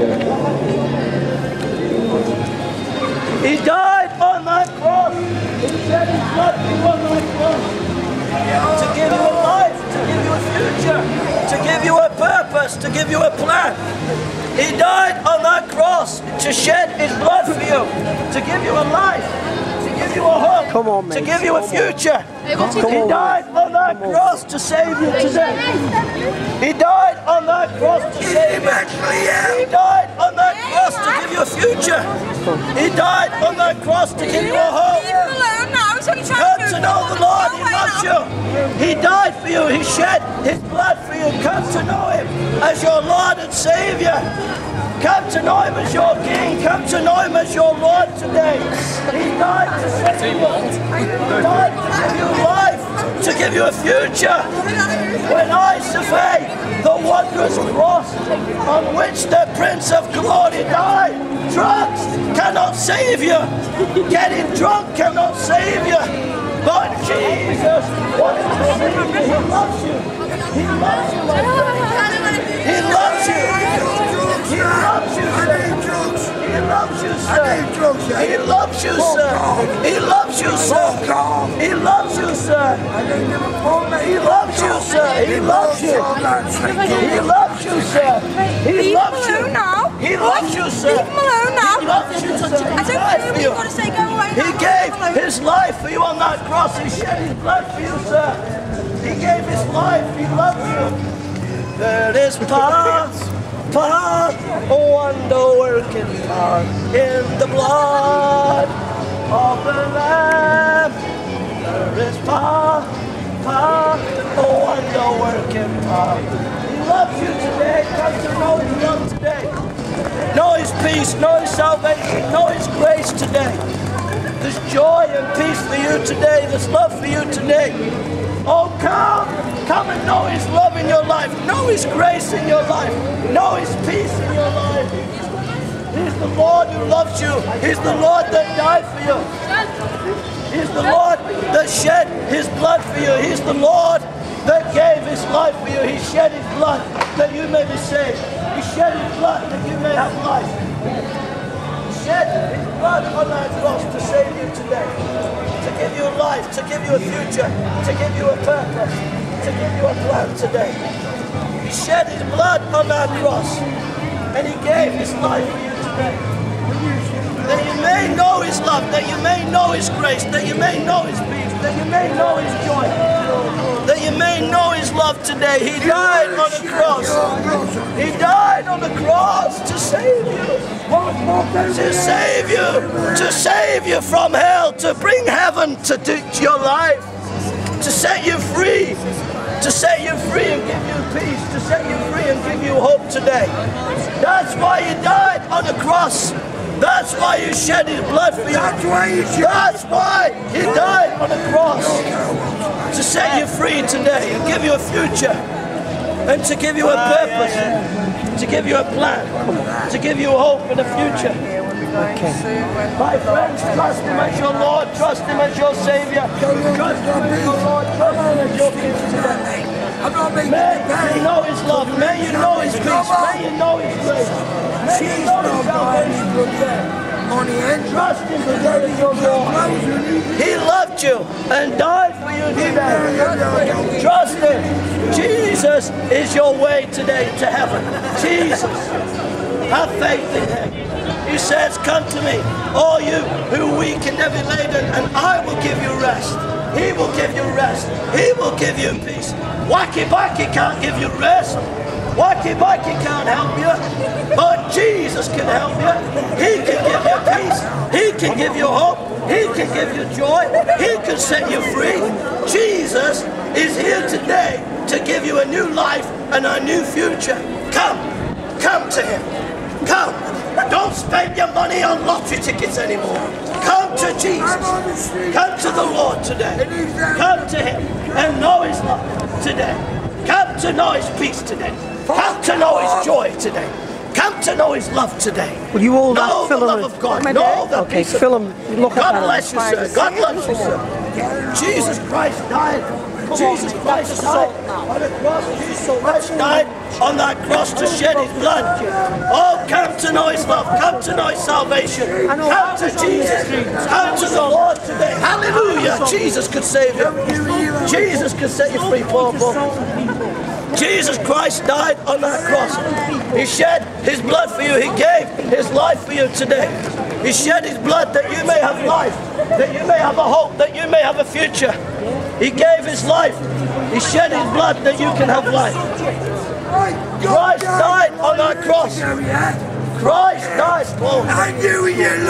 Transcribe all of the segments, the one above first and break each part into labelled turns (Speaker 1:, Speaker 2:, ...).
Speaker 1: He died on that cross. He shed his blood on that cross. To give you a life, to give you a future, to give you a purpose, to give you a plan. He died on that cross to shed his blood for you, to give you a life, give you a hope,
Speaker 2: Come on,
Speaker 1: to give you a future.
Speaker 2: Come
Speaker 1: He
Speaker 2: on.
Speaker 1: died on that cross to save you today. He died on that cross to save you. He died on that cross to give you a future. He died on that cross to give you a hope.
Speaker 3: Leave him alone now. He's only trying
Speaker 1: Come
Speaker 3: to
Speaker 1: to know the Lord. He loves you. He died for you. He shed his blood for you. Come to know him as your Lord and Savior. Come to know him as your King. Come to know him as your Lord today. He died to save you. He died to give you life, to give you a future. When I survey the cross on which the Prince of Glory died, drugs cannot save you. Getting drunk cannot save you. But Jesus wants to save you. He loves you. He loves you. He loves you. He loves you, sir. He loves you, sir. He loves you, sir. He loves you, sir. He loves you, sir. He loves you, sir. He loves you. He loves you, sir. He
Speaker 3: Leave him
Speaker 1: loves you.
Speaker 3: alone now.
Speaker 1: He loves you, sir.
Speaker 3: Leave him alone now.
Speaker 1: He loves you, sir.
Speaker 3: I don't care what
Speaker 1: you.
Speaker 3: you've got to say. Go away
Speaker 1: He
Speaker 3: now.
Speaker 1: Gave his life for you on that cross. He shed his blood for you, sir. He gave his life. He loves you. There is power, power, wonder working power in the blood of the Lamb. There is power, power, working power. He loves you today. Come to know his love today. Know his peace, know his salvation, know his grace today. There's joy and peace for you today. There's love for you today. Oh, come. Come and know His love in your life. Know His grace in your life. Know His peace in your life. He's the Lord who loves you. He's the Lord that died for you. He's the Lord that shed His blood for you. He's the Lord that gave His life for you. He shed His blood that you may be saved. He shed His blood that you may have life He shed his blood on that cross to save you today, to give you life, to give you a future, to give you a purpose, to give you a plan today. He shed his blood on that cross, and he gave his life for you today. That you may know his love, that you may know his grace, that you may know his peace, that you may know his joy, love today. He died on the cross. He died on the cross to save you to save you, to save you from hell, to bring heaven to, your life, to set you free, to set you free and give you peace, to set you free and give you hope today. That's why he died on the cross. That's why you shed his blood for you.
Speaker 4: That's why you shed-
Speaker 1: That's why he died on the cross. To set you free today and give you a future. And to give you a purpose. To give you a plan. To give you hope and a future. Okay. My friends, trust him as your Lord, trust him as your Savior, trust him as your Lord, trust him as your King today.
Speaker 4: I'm not making
Speaker 1: May
Speaker 4: you
Speaker 1: know his love, may you know his peace, may you know his grace, may you know his salvation today.
Speaker 4: Money and
Speaker 1: Trust him today as your Lord. He loved you and died for you today. Trust him. Jesus is your way today to heaven. Jesus. Have faith in him. He says, Come to me, all you who weak and heavy laden, and I will give you rest. He will give you rest. He will give you peace. Wacky Wacky can't give you rest. Wacky Wacky can't help you. But Jesus can help you. He can give you peace. He can give you hope. He can give you joy. He can set you free. Jesus is here today to give you a new life and a new future. Come. Come to him. Come. Don't spend your money on lottery tickets anymore. Come to Jesus. Come to the Lord today. Come to him and know his love today. Come to know his peace today. Come to know his joy today. Come to know his love today.
Speaker 2: Will you all uh,
Speaker 1: know
Speaker 2: that fill
Speaker 1: the
Speaker 2: him
Speaker 1: love of God. Know
Speaker 2: dad?
Speaker 1: the
Speaker 2: Okay,
Speaker 1: peace of
Speaker 2: fill him. Look
Speaker 1: God
Speaker 2: at
Speaker 1: bless you, sir. God bless you, sir. Jesus Christ died. Jesus Christ died on the cross. Jesus Christ died on that cross to shed his blood. Oh, Come to know His love. Come to know His salvation. Come to Jesus. Come to the Lord today. Hallelujah. Jesus could save you. Jesus could set you free, Paul. Jesus Christ died on that cross. He shed his blood for you. He gave his life for you today. He shed his blood that you may have life, that you may have a hope, that you may have a future. He gave his life. He shed his blood that you can have life. Christ died on that cross. Christ died,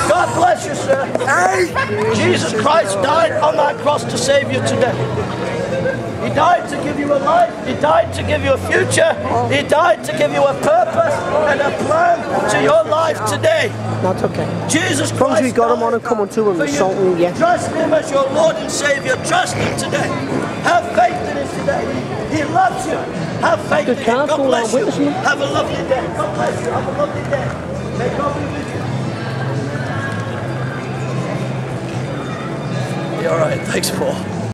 Speaker 1: God bless you, sir.
Speaker 4: Hey,
Speaker 1: Jesus Christ died on that cross to save you today. He died to give you a life. He died to give you a future. He died to give you a purpose and a plan to your life today.
Speaker 2: That's okay.
Speaker 1: Jesus
Speaker 2: as
Speaker 1: Christ.
Speaker 2: we got him on and come unto him
Speaker 1: for
Speaker 2: and
Speaker 1: you.
Speaker 2: salt him, yeah.
Speaker 1: Trust Him as your Lord and Savior. Trust Him today. Have faith in Him today. He loves you. Have faith
Speaker 2: Good
Speaker 1: in Him. God bless you. Have a lovely day. God bless you. Have a lovely day. May God be with you. All right. Thanks, Paul.